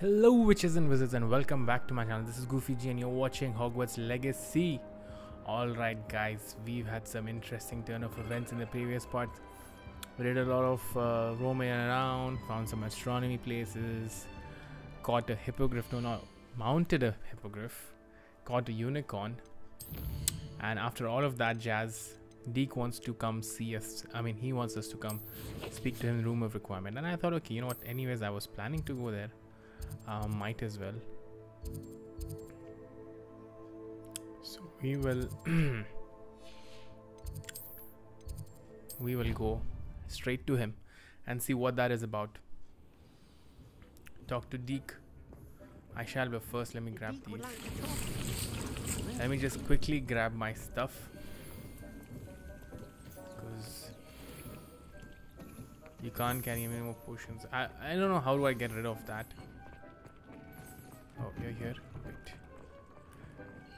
Hello witches and wizards and welcome back to my channel. This is Goofy G and you're watching Hogwarts Legacy. Alright guys, we've had some interesting turn of events in the previous part. We did a lot of uh, roaming around, found some astronomy places, caught a hippogriff, no mounted a hippogriff, caught a unicorn. And after all of that jazz, Deek wants to come see us. I mean, he wants us to come speak to him in room of requirement. And I thought, okay, you know what? Anyways, I was planning to go there uh, might as well. So we will we will go straight to him and see what that is about. Talk to Deek I shall but first. Let me grab these. let me just quickly grab my stuff. Because you can't carry any more potions. I, I don't know how do I get rid of that Oh, you're here. Wait.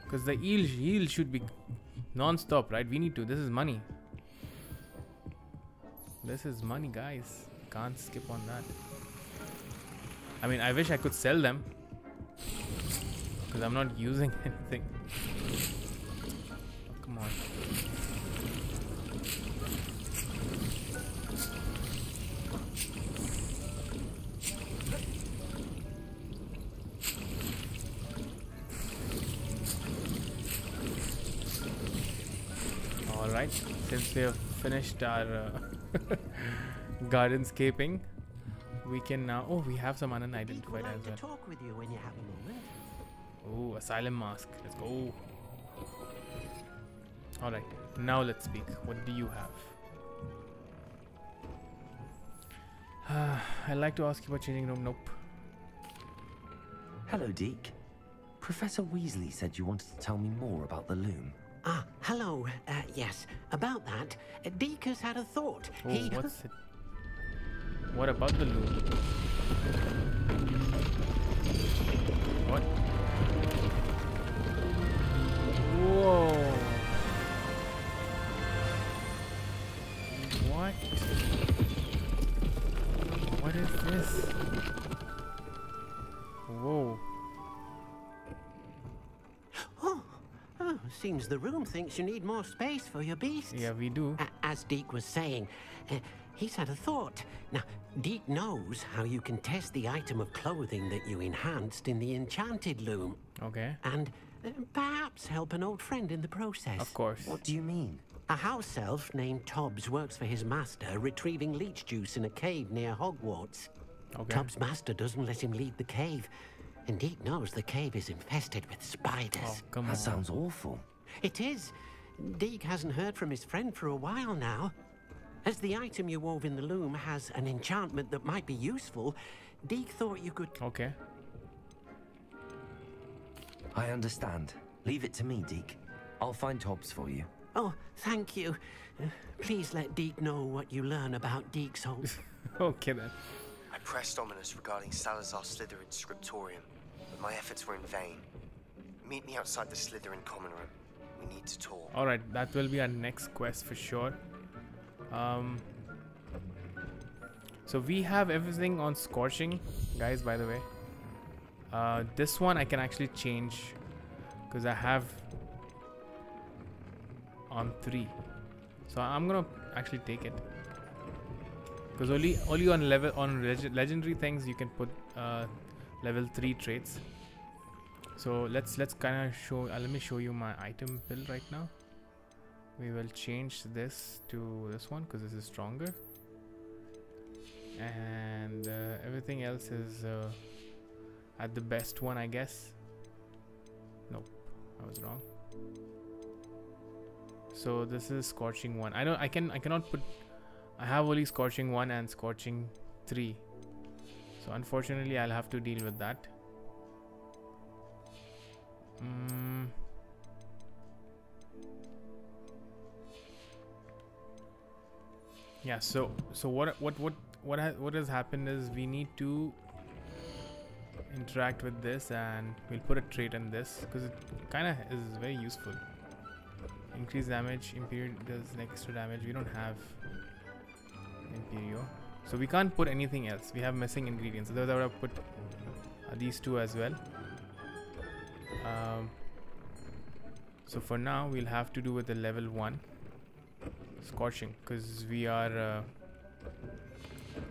Because the eel, eel should be non-stop, right? We need to. This is money. This is money, guys. Can't skip on that. I mean, I wish I could sell them. Because I'm not using anything. Oh, come on. Finished our uh, gardenscaping, we can now. Oh, we have some unidentified as well. talk with you when you have a moment. Oh, asylum mask. Let's go. Alright, now let's speak. What do you have? I'd like to ask you about changing room. Nope. Hello, Deek. Professor Weasley said you wanted to tell me more about the loom. Ah, hello. Uh, yes, about that, has had a thought. Oh, he what's it? What about the loot? What? Seems the room thinks you need more space for your beasts. Yeah, we do. A- As Deek was saying, uh, he's had a thought. Now, Deek knows how you can test the item of clothing that you enhanced in the enchanted loom, Okay. and uh, perhaps help an old friend in the process. Of course. What do you mean? A house elf named Tobbs works for his master, retrieving leech juice in a cave near Hogwarts. Okay. Tobbs' master doesn't let him leave the cave. And Deek knows the cave is infested with spiders. Oh, come That on. sounds awful. It is. Deek hasn't heard from his friend for a while now. As the item you wove in the loom has an enchantment that might be useful, Deek thought you could. Okay. I understand. Leave it to me, Deek. I'll find Tobbs for you. Oh, thank you. Uh, Please let Deek know what you learn about Deek's Hope. okay then. I pressed Ominis regarding Salazar Slytherin's scriptorium, but my efforts were in vain. Meet me outside the Slytherin common room. Need to talk. Alright, that will be our next quest for sure. Um, so we have everything on Scorching, guys, by the way. Uh, this one I can actually change because I have on 3. So I'm gonna actually take it. Because only only on level on leg legendary things you can put uh, level 3 traits. So let's let's kind of show. Uh, let me show you my item build right now. We will change this to this one because this is stronger, and uh, everything else is uh, at the best one, I guess. Nope, I was wrong. So this is scorching one. I don't. I can. I cannot put. I have only scorching one and scorching three. So unfortunately, I'll have to deal with that. Mm. Yeah. So so what what what what ha what has happened is we need to interact with this and we'll put a trait in this because it kind of is very useful. Increase damage. Imperio does extra damage. We don't have Imperio. So we can't put anything else. We have missing ingredients. Otherwise I would have put these two as well um, so for now we'll have to do with the level 1 scorching because we are uh,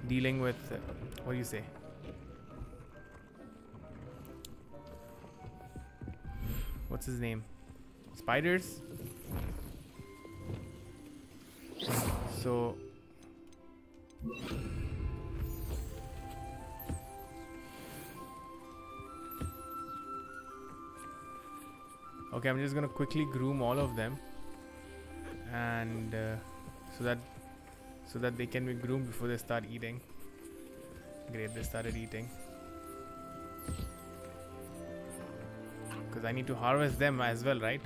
dealing with uh, what do you say? What's his name? Spiders? So okay I'm just gonna quickly groom all of them. And uh, so that so that they can be groomed before they start eating. Great they started eating. Because I need to harvest them as well right?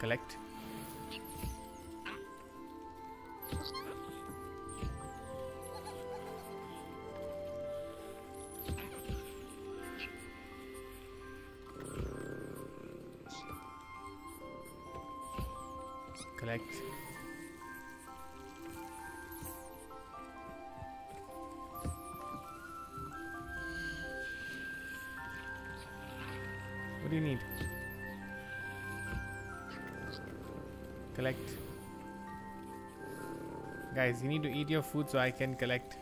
Collect collect. What do you need? Collect. Guys you need to eat your food so I can collect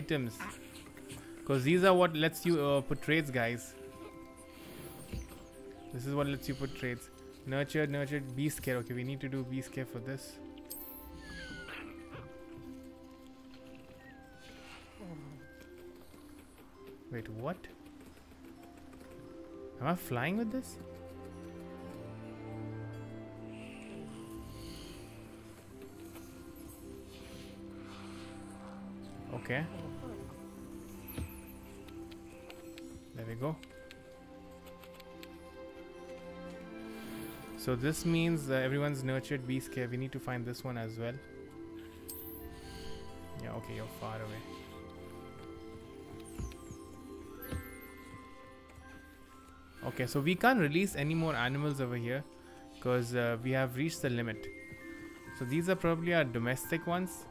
items, because these are what lets you uh, put trades, guys. This is what lets you put trades. Nurtured, nurtured, beast care. Okay, we need to do beast care for this. Wait, what? Am I flying with this? Okay. We go. So this means uh, everyone's nurtured beast care. We need to find this one as well. Yeah, okay, you're far away. Okay, so we can't release any more animals over here because uh, we have reached the limit. So these are probably our domestic ones,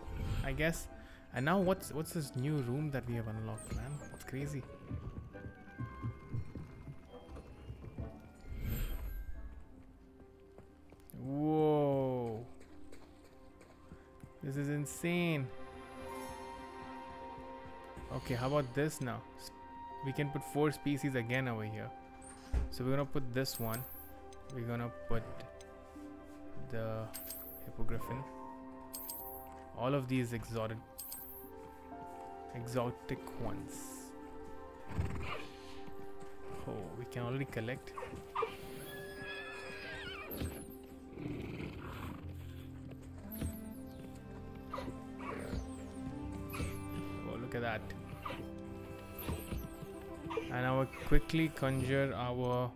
I guess. And now what's what's this new room that we have unlocked, man? It's crazy. This is insane. Okay, how about this now? We can put four species again over here. So we're gonna put this one. We're gonna put the hippogriffin. All of these exotic exotic ones. Oh, we can already collect. Quickly conjure our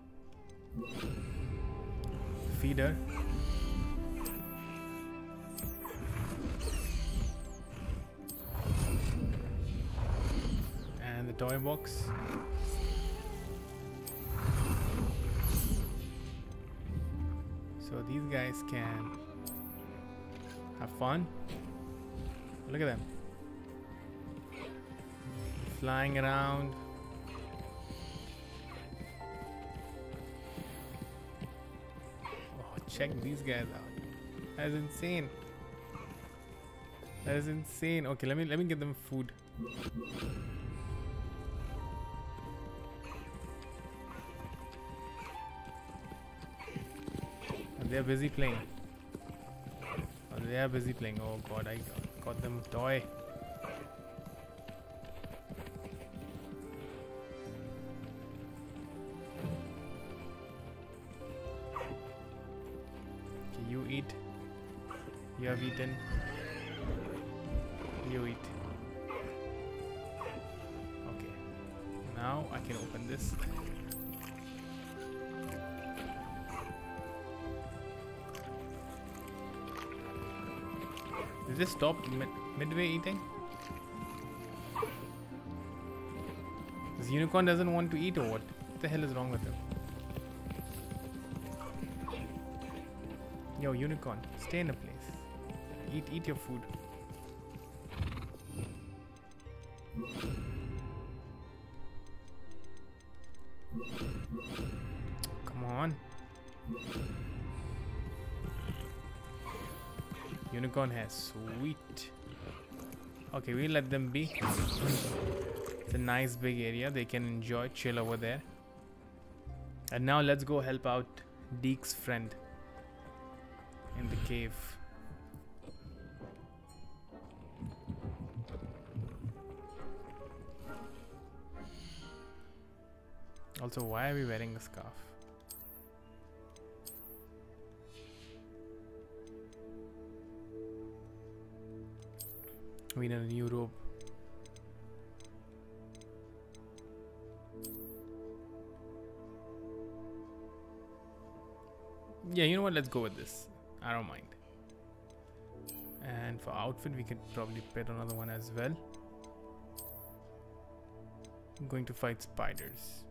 feeder. And the toy box. So these guys can have fun. Look at them. Flying around. Check these guys out. That's insane. That is insane. Okay, let me let me get them food. Oh, and they're busy playing. Oh, they are busy playing. Oh god, I got them toy. You have eaten. You eat. Okay. Now I can open this. Did this stop mid midway eating? This unicorn doesn't want to eat or what? What the hell is wrong with him? Yo, unicorn, stay in a place. Eat, eat your food. Come on. Unicorn has sweet. Okay, we let them be. It's a nice big area. They can enjoy, chill over there. And now let's go help out Deek's friend in the cave. Also, why are we wearing a scarf? We need a new robe. Yeah, you know what? Let's go with this. I don't mind. And for outfit, we could probably put another one as well. I'm going to fight spiders.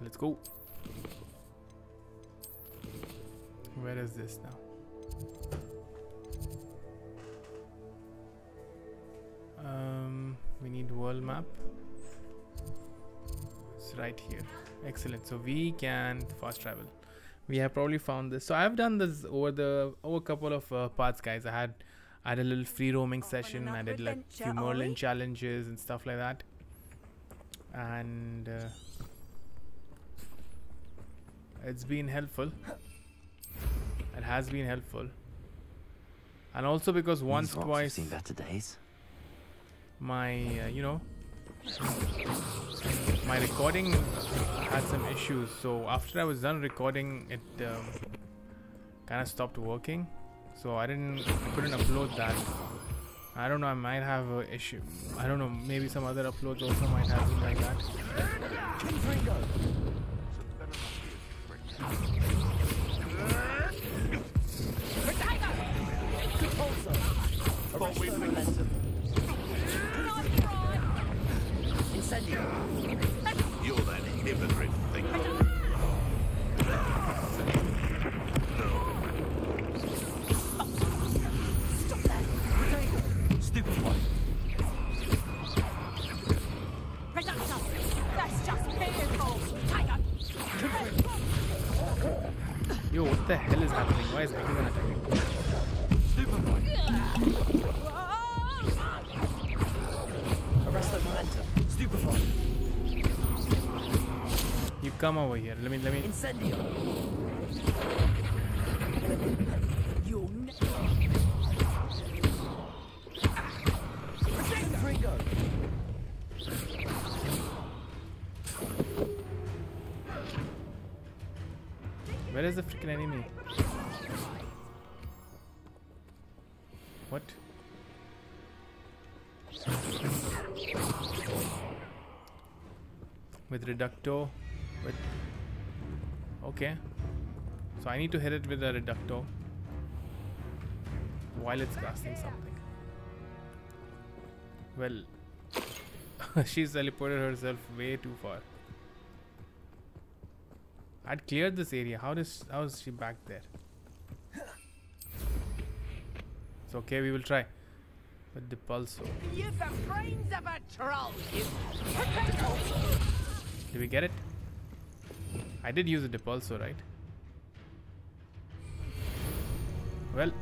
Let's go. Where is this now? Um, we need world map. It's right here. Excellent. So we can fast travel. We have probably found this. So I've done this over the over a couple of uh, parts, guys. I had I had a little free roaming session. I did like few Merlin challenges and stuff like that. And uh, it's been helpful. It has been helpful. And also because once, These rocks have twice, seen better days. my uh, you know my recording had some issues so after i was done recording it um, kind of stopped working so i didn't I couldn't upload that i don't know i might have an issue i don't know maybe some other uploads also might have been like that come over here. Let me let me. Incendio. You'll ne- Fringo. where is the freaking enemy? What? With reducto okay. So I need to hit it with a reducto while it's casting something. Well she's teleported herself way too far. I'd cleared this area. How does how is she back there? It's okay we will try. With the pulso You've oh. the brains of a troll! You Did we get it? I did use a depulso, right? Well,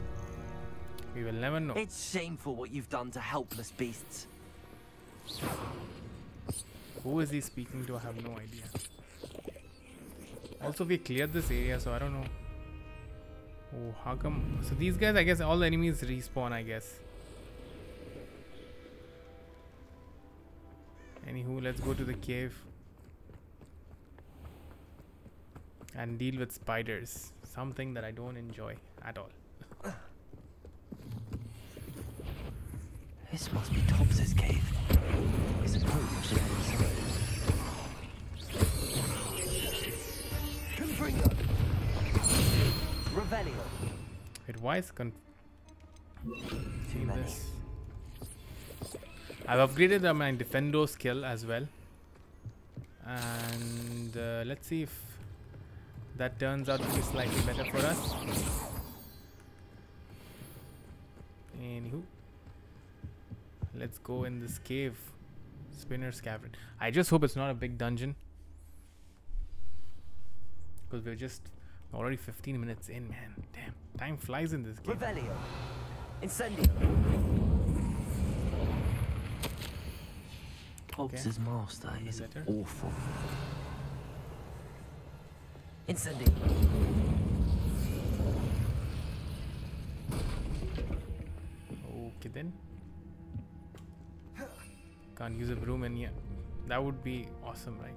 we will never know. It's shameful what you've done to helpless beasts. Who is he speaking to? I have no idea. Also, we cleared this area, so I don't know. Oh, how come? So these guys, I guess, all the enemies respawn. I guess. Anywho, let's go to the cave. And deal with spiders. Something that I don't enjoy at all. This must be Tobbs's cave. I suppose I should head inside. Confringo! Revelio! Wait, why is con- many. this? I've upgraded my Diffindo skill as well. And uh, let's see if that turns out to be slightly better for us. Anywho, let's go in this cave. Spinner's Cavern. I just hope it's not a big dungeon. Because we're just already 15 minutes in, man. Damn, time flies in this game. Revelio! Incendio! Tobbs's master is Better? awful. Incendio! Okay then. Can't use a broom in here. That would be awesome, right?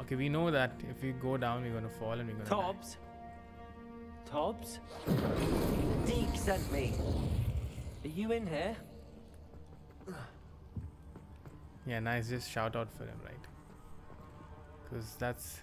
Okay, we know that if we go down, we're gonna fall and we're gonna. die. Tobbs? Tobbs? Deek sent me. Are you in here? Yeah, nice. Just shout out for him, right? Because that's.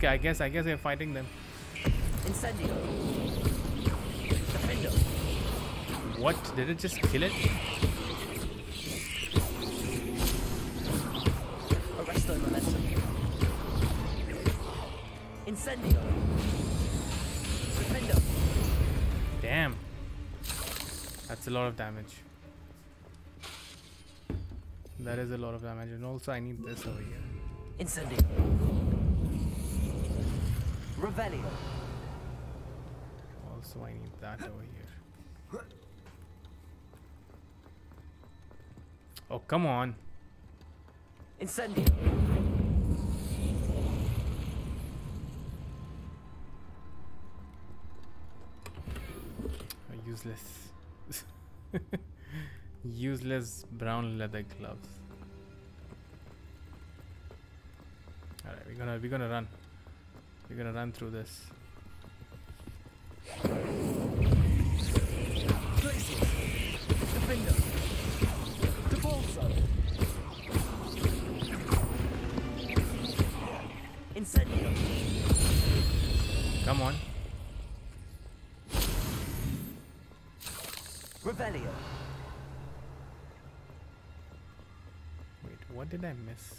Okay, I guess I guess we're fighting them. Incendio! Diffindo! What? Did it just kill it? Arresto momentum. Incendio! Diffindo! Damn. That's a lot of damage. That is a lot of damage, and also I need this over here. Incendio! Revelio! Also, I need that over here. Oh, come on. Incendio! Oh, useless. useless brown leather gloves. Alright, we're gonna we're gonna run. We're gonna run through this. Diffindo! Depulso! Incendio! Come on. Revelio! Wait, what did I miss?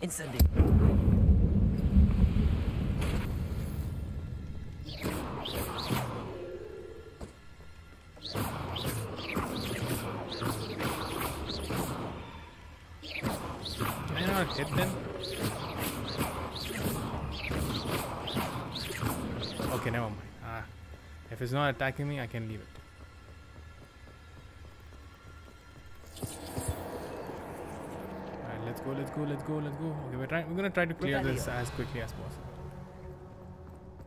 Incendio! Never mind. Ah, if it's not attacking me, I can leave it. Alright, let's go, let's go, let's go, let's go. Okay, we're trying. We're gonna try to clear this Revelio. as quickly as possible.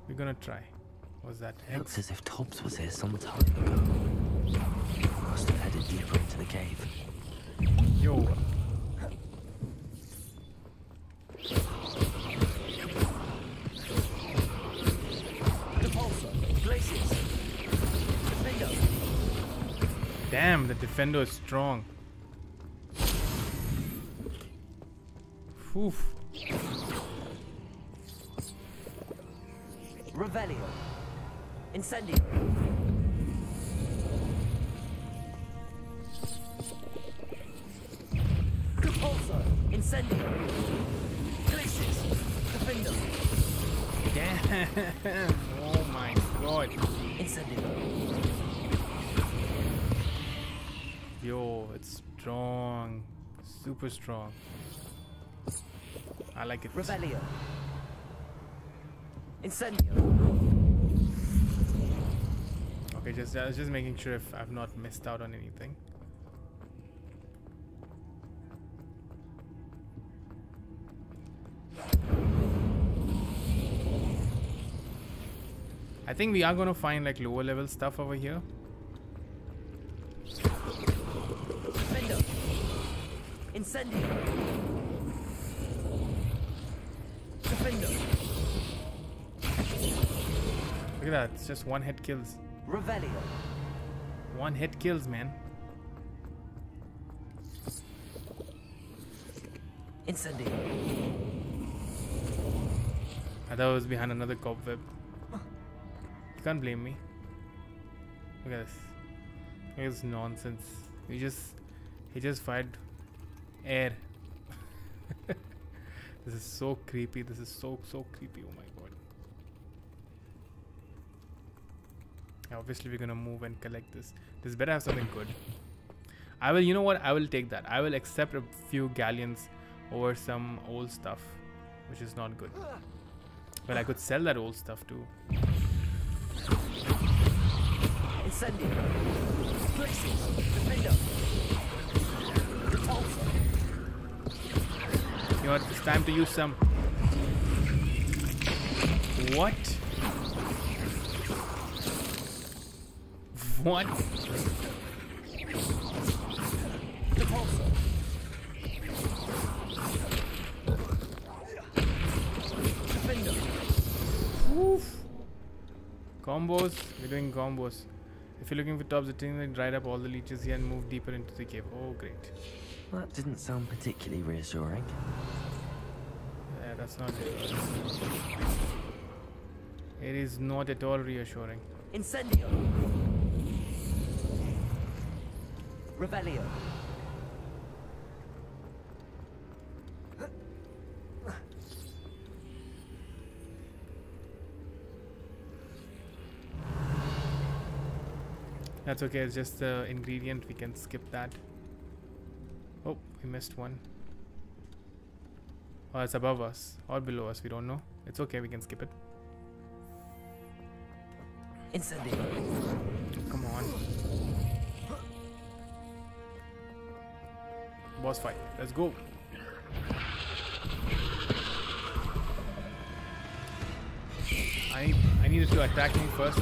We're gonna try. What's that? Looks as if Tobbs was here some time ago. Must have headed deeper into the cave. Yo. Damn, the Diffindo is strong. Oof. Revelio! Incendio! Depulso! Incendio! Glacius! Diffindo! Damn. Oh my god. Incendio! Yo, it's strong. Super strong. I like it. Revelio! Incendio! Okay, just I was just making sure if I've not missed out on anything. I think we are gonna find like lower level stuff over here. Incendio. Diffindo. Look at that, it's just one hit kills. Revelio. One hit kills, man. Incendio. Ah, I thought it was behind another cobweb. You can't blame me. Look at this. Look at this nonsense. He just he just fired air. this is so creepy. This is so so creepy. Oh my god. Obviously we're gonna move and collect this. This better have something good. I will you know what? I will take that. I will accept a few galleons over some old stuff. Which is not good. But I could sell that old stuff too. Incendio. Diffindo. Repulsor. You know what? It's time to use some. What? What? Combos. We're doing combos. If you're looking for Tobbs, the thing that dried up all the leeches here and moved deeper into the cave. Oh, great. That didn't sound particularly reassuring. Yeah, that's not it. It is not at all reassuring. Incendio. Revelio. That's okay, it's just the ingredient. We can skip that. Oh, we missed one. Oh, it's above us or below us. We don't know. It's okay, we can skip it. Incendio. Come on. Boss fight. Let's go. I I needed to attack me first.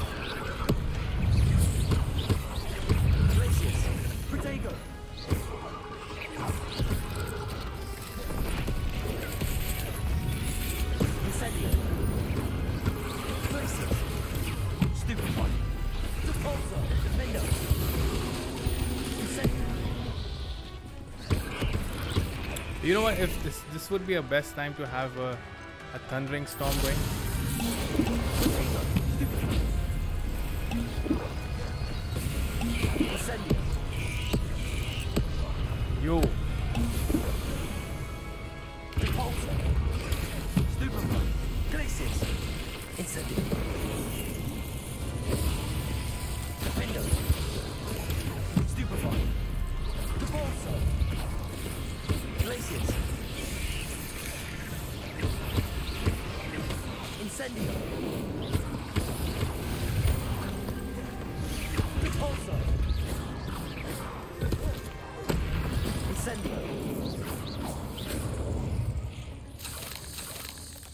You know what? If this this would be a best time to have a, a thundering storm going.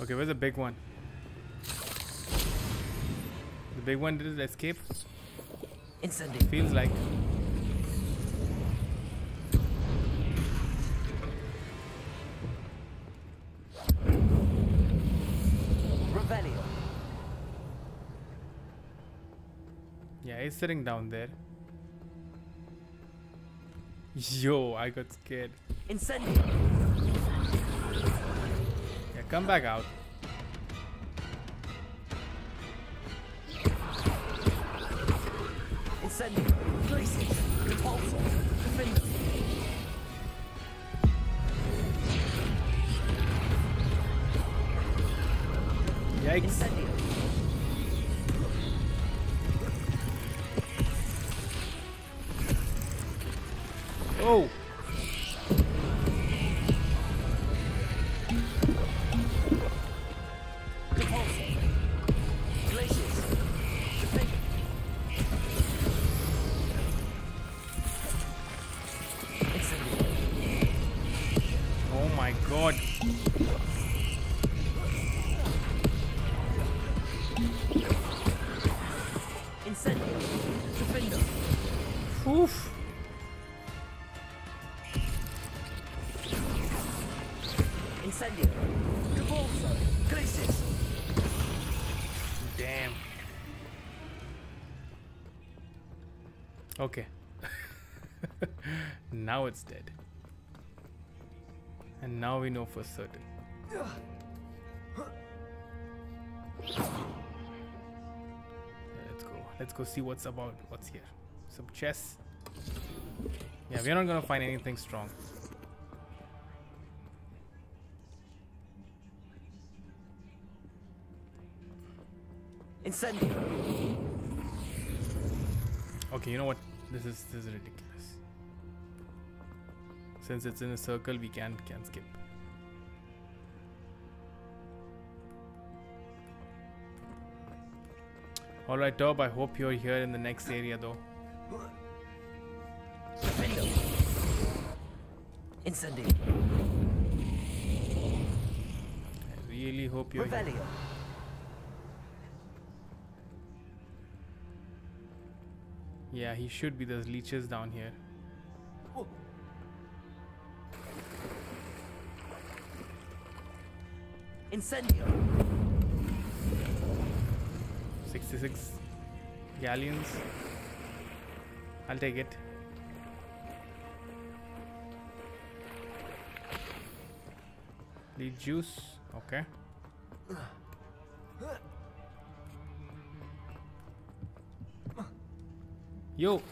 Okay, where's the big one? The big one did it escape? Incendio. Feels like. Revelio. Yeah, he's sitting down there. Yo, I got scared. Incendio. Come back out. Incendio. Glacius. Repulsor. Diffindo. Yikes. Incendio. Oh! god. Oof. Crisis. Damn. Okay. now it's dead. Now we know for certain. Let's go. Let's go see what's about. What's here? Some chess. Yeah, we're not gonna find anything strong. Incendio. Okay, you know what? This is this is ridiculous. Since it's in a circle, we can can skip. All right, Tobbs. I hope you're here in the next area, though. Incendio. I really hope you're here. Yeah, he should be. There's leeches down here. Incendio. 66 galleons. I'll take it. The juice. Okay. Yo. What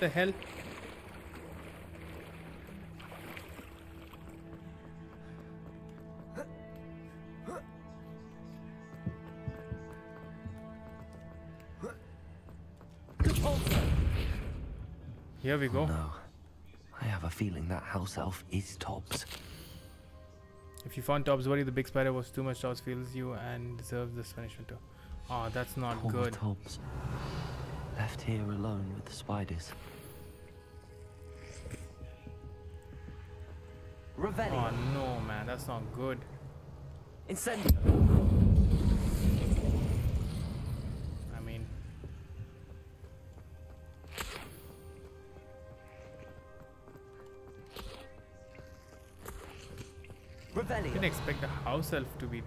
the hell? Here we go. Oh, no. I have a feeling that house elf is Tobbs. If you found Tobbs worry the big spider was too much, Tobbs feels you and deserves this punishment too. Oh, that's not Poor good. Tobbs. Left here alone with the spiders. Revelio. Oh no, man, that's not good. Incendio. Didn't expect the house elf to be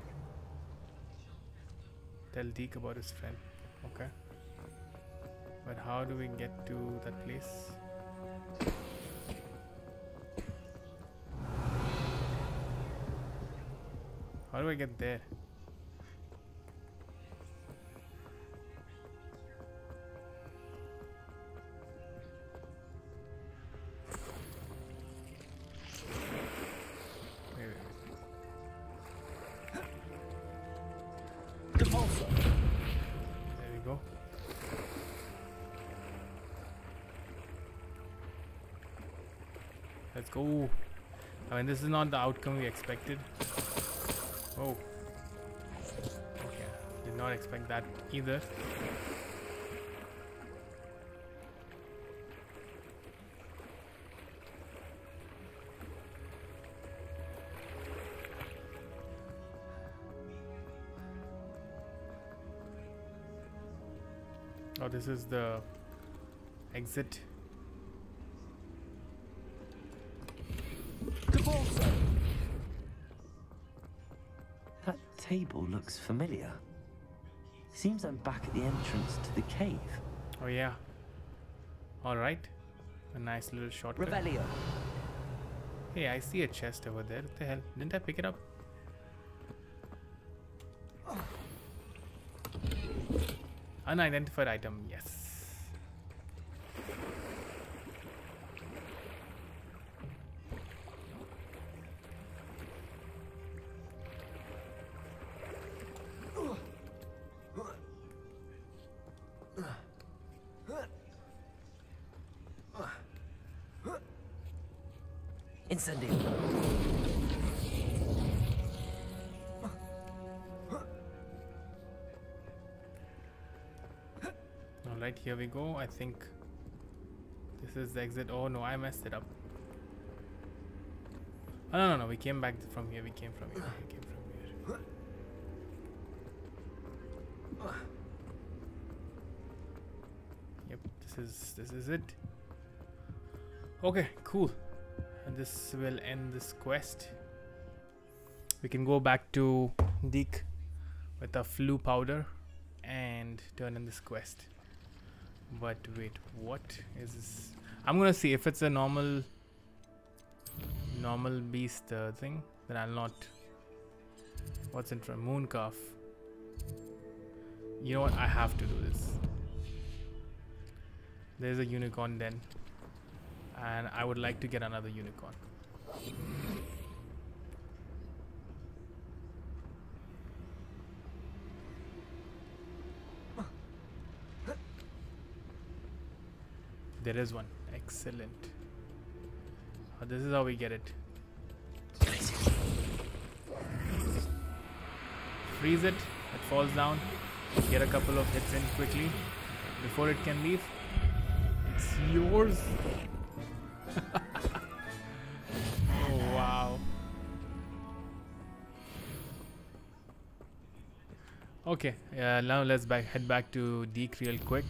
tell Deek about his friend. Okay. But how do we get to that place? How do I get there? Mean, this is not the outcome we expected. Oh. Okay. Did not expect that either. Oh, this is the exit. That table looks familiar. Seems I'm back at the entrance to the cave. Oh, yeah. Alright. A nice little shortcut. Revelio. Hey, I see a chest over there. What the hell? Didn't I pick it up? Unidentified item, yes. Incendio. Alright, here we go. I think this is the exit. Oh no, I messed it up. Oh, no, no, no. We came back from here. We came from here. We came from here. Yep, this is this is it. Okay, cool. This will end this quest. we can go back to Deek with a Floo powder and turn in this quest. But wait, what is this? I'm gonna see if it's a normal normal beast uh, thing, then I'll not. What's in front? Mooncalf. You know what? I have to do this. There's a unicorn den, and I would like to get another unicorn. There is one. Excellent. Oh, this is how we get it. Freeze it. It falls down. Get a couple of hits in quickly before it can leave. It's yours. Oh wow. Okay, uh, now let's back head back to Deek real quick.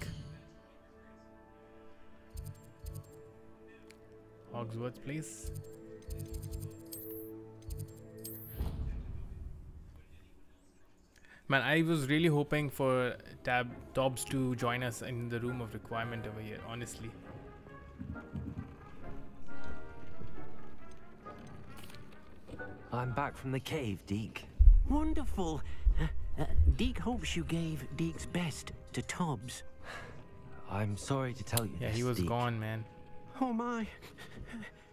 Hogsworth, please. Man, I was really hoping for Tab Tobbs to join us in the room of requirement over here, honestly. I'm back from the cave, Deek. Wonderful. Uh, uh, Deek hopes you gave Deek's best to Tobbs. I'm sorry to tell you Yeah, this, he was Deek. gone, man. Oh my.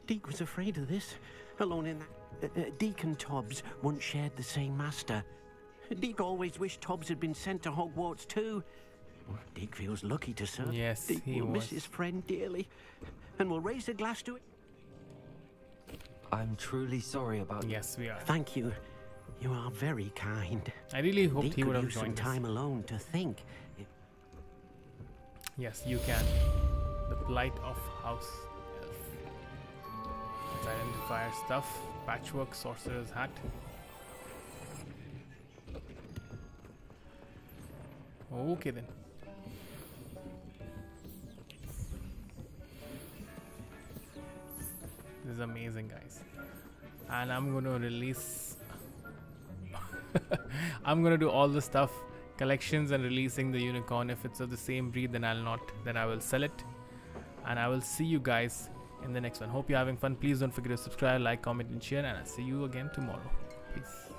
Deek was afraid of this. Alone in that. Uh, uh, Deek and Tobbs once shared the same master. Deek always wished Tobbs had been sent to Hogwarts too. Deek feels lucky to serve. Yes, Deek he will was. miss his friend dearly, and will raise a glass to it. I'm truly sorry about Yes, we are. Thank you. You are very kind. I really hoped Deek he would have use some joined us. time alone to think. Yes, you can. The plight of House Elf. Let's identifier stuff. Patchwork Sorcerer's Hat. Okay then. Is amazing, guys. And I'm to release. I'm to do all the stuff collections and releasing the unicorn. If it's of the same breed, then I'll not. Then I will sell it. And I will see you guys in the next one. Hope you're having fun. Please don't forget to subscribe, like, comment, and share. And I'll see you again tomorrow. Peace.